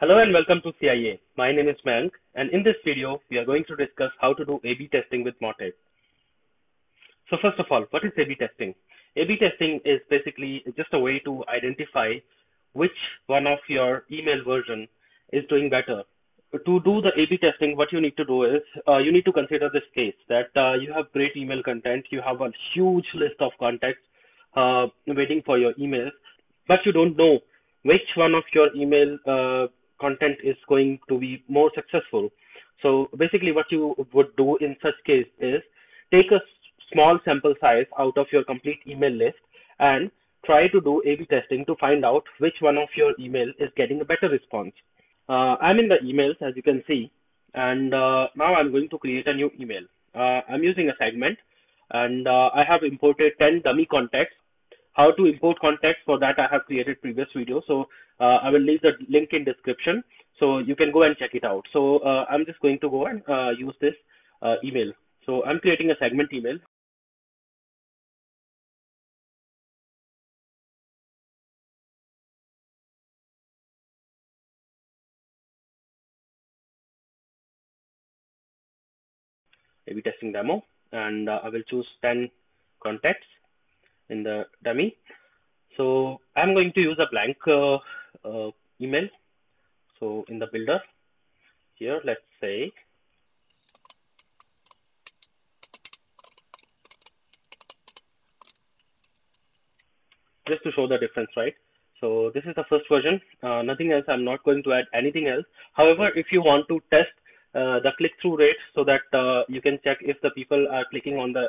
Hello and welcome to CIA. My name is Mank and in this video we are going to discuss how to do A-B testing with Mautic. So first of all, what is A-B testing? A-B testing is basically just a way to identify which one of your email version is doing better. To do the A-B testing, what you need to do is uh, you need to consider this case that uh, you have great email content, you have a huge list of contacts uh, waiting for your emails, but you don't know which one of your email uh, content is going to be more successful. So basically what you would do in such case is take a small sample size out of your complete email list and try to do A-B testing to find out which one of your email is getting a better response. Uh, I'm in the emails as you can see and uh, now I'm going to create a new email. Uh, I'm using a segment and uh, I have imported 10 dummy contacts how to import contacts for that I have created previous video. So uh, I will leave the link in description so you can go and check it out. So uh, I'm just going to go and uh, use this uh, email. So I'm creating a segment email. A-B testing demo and uh, I will choose 10 contacts in the dummy. So I'm going to use a blank uh, email. So in the builder here, let's say just to show the difference, right? So this is the first version, uh, nothing else. I'm not going to add anything else. However, if you want to test uh, the click-through rate so that uh, you can check if the people are clicking on the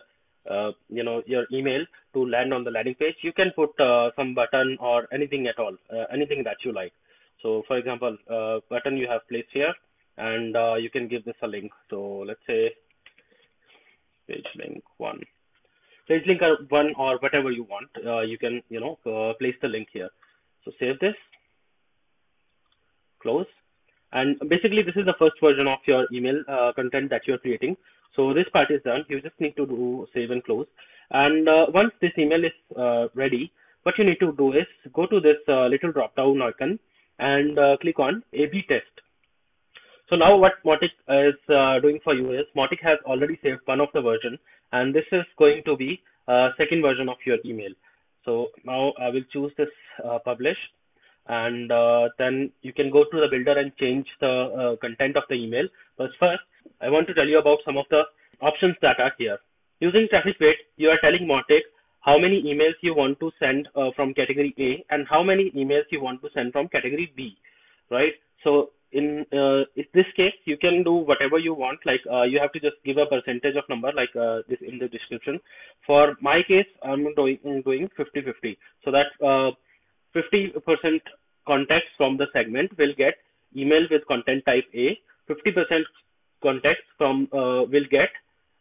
uh, you know your email to land on the landing page. You can put uh, some button or anything at all uh, anything that you like. So for example uh, button you have placed here and uh, you can give this a link. So let's say page link one. Page link one or whatever you want. Uh, you can you know place the link here. So save this. Close and basically this is the first version of your email content that you're creating so this part is done. You just need to do save and close. And uh, once this email is uh, ready, what you need to do is go to this uh, little drop down icon and uh, click on A-B test. So now what Mautic is uh, doing for you is Mautic has already saved one of the version and this is going to be a second version of your email. So now I will choose this uh, publish and uh, then you can go to the builder and change the uh, content of the email. But first, I want to tell you about some of the options that are here. Using traffic weight, you are telling Mautic how many emails you want to send uh, from category A and how many emails you want to send from category B, right? So in, uh, in this case, you can do whatever you want. Like uh, you have to just give a percentage of number like uh, this in the description. For my case, I'm doing doing 50-50. So that 50% uh, contacts from the segment will get email with content type A. 50% contacts from uh, will get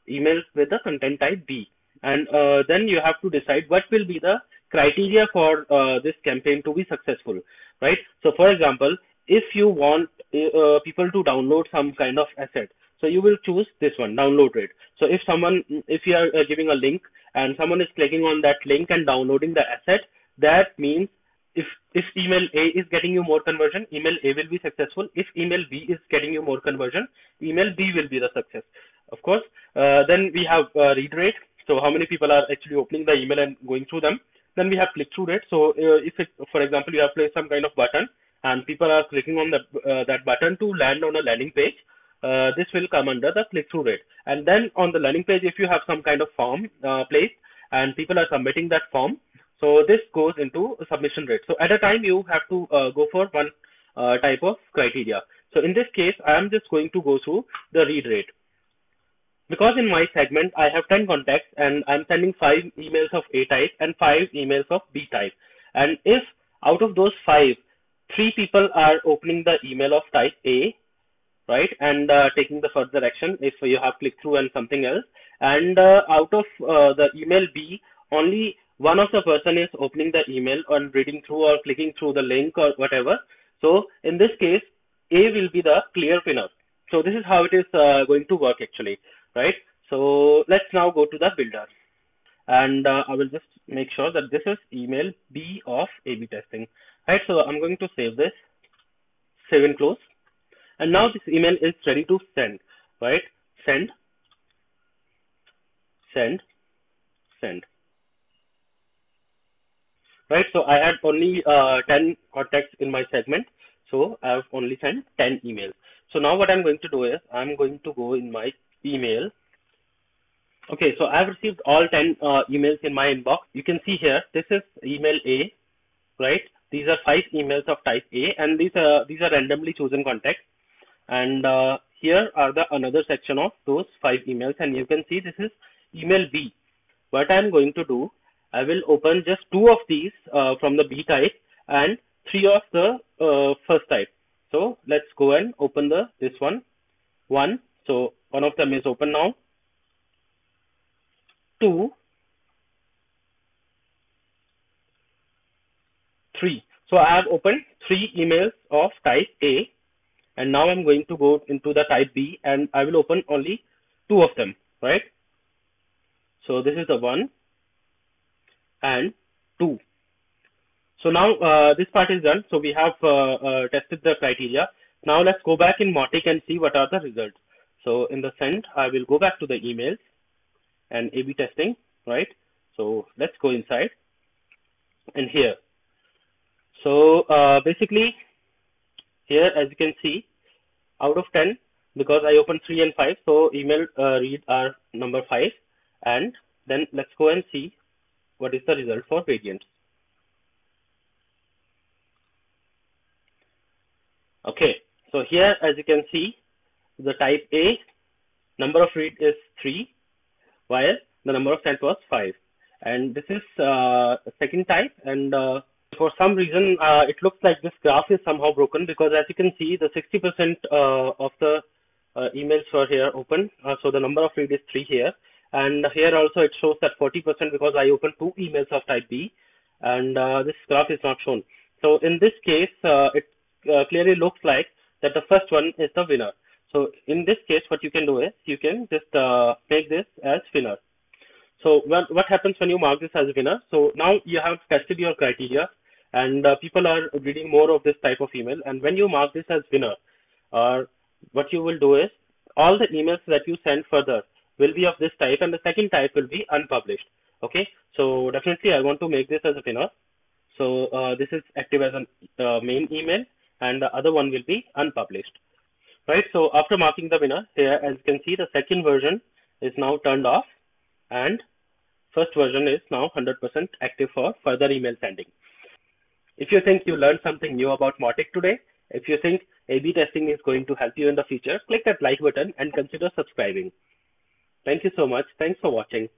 emails with the content type B. And uh, then you have to decide what will be the criteria for uh, this campaign to be successful, right? So for example, if you want uh, people to download some kind of asset, so you will choose this one, download rate. So if someone, if you are uh, giving a link and someone is clicking on that link and downloading the asset, that means if if email A is getting you more conversion, email A will be successful. If email B is getting you more conversion, email B will be the success. Of course, uh, then we have uh, read rate. So how many people are actually opening the email and going through them? Then we have click through rate. So uh, if it, for example, you have placed some kind of button and people are clicking on the, uh, that button to land on a landing page, uh, this will come under the click through rate. And then on the landing page, if you have some kind of form uh, placed and people are submitting that form, so this goes into submission rate. So at a time, you have to uh, go for one uh, type of criteria. So in this case, I am just going to go through the read rate. Because in my segment, I have 10 contacts and I'm sending five emails of A type and five emails of B type. And if out of those five, three people are opening the email of type A, right, and uh, taking the further action if you have click through and something else, and uh, out of uh, the email B, only one of the person is opening the email and reading through or clicking through the link or whatever. So in this case, A will be the clear winner. So this is how it is uh, going to work actually, right? So let's now go to the builder. And uh, I will just make sure that this is email B of A-B testing, right? So I'm going to save this. save and close. And now this email is ready to send, right? Send, send, send. Right, so I had only uh, 10 contacts in my segment, so I've only sent 10 emails. So now what I'm going to do is I'm going to go in my email. Okay, so I've received all 10 uh, emails in my inbox. You can see here, this is email A, right? These are five emails of type A, and these are these are randomly chosen contacts. And uh, here are the another section of those five emails, and you can see this is email B. What I'm going to do, I will open just two of these uh, from the B type and three of the uh, first type. So let's go and open the this one. One. So one of them is open now. Two. Three. So I have opened three emails of type A and now I'm going to go into the type B and I will open only two of them, right? So this is the one and two. So now uh, this part is done. So we have uh, uh, tested the criteria. Now let's go back in Mautic and see what are the results. So in the send, I will go back to the emails and A-B testing, right? So let's go inside and here. So uh, basically here, as you can see, out of 10, because I opened 3 and 5, so email uh, read are number 5. And then let's go and see what is the result for variants. Okay, so here as you can see, the type A number of read is 3, while the number of sent was 5. And this is uh, second type, and uh, for some reason uh, it looks like this graph is somehow broken because as you can see, the 60% uh, of the uh, emails were here open. Uh, so the number of read is 3 here. And here also it shows that 40% because I opened two emails of type B, and this graph is not shown. So in this case, it uh, clearly looks like that the first one is the winner. So in this case, what you can do is you can just uh, make this as winner. So what, what happens when you mark this as winner? So now you have tested your criteria and uh, people are reading more of this type of email. And when you mark this as winner, uh, what you will do is all the emails that you send further will be of this type and the second type will be unpublished. Okay, so definitely I want to make this as a winner. So uh, this is active as a uh, main email and the other one will be unpublished. Right, so after marking the winner, here as you can see the second version is now turned off and first version is now 100% active for further email sending. If you think you learned something new about Mautic today, if you think A-B testing is going to help you in the future, click that like button and consider subscribing. Thank you so much. Thanks for watching.